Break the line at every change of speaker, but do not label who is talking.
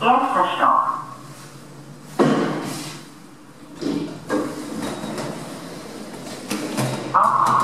Erster Stock. Auf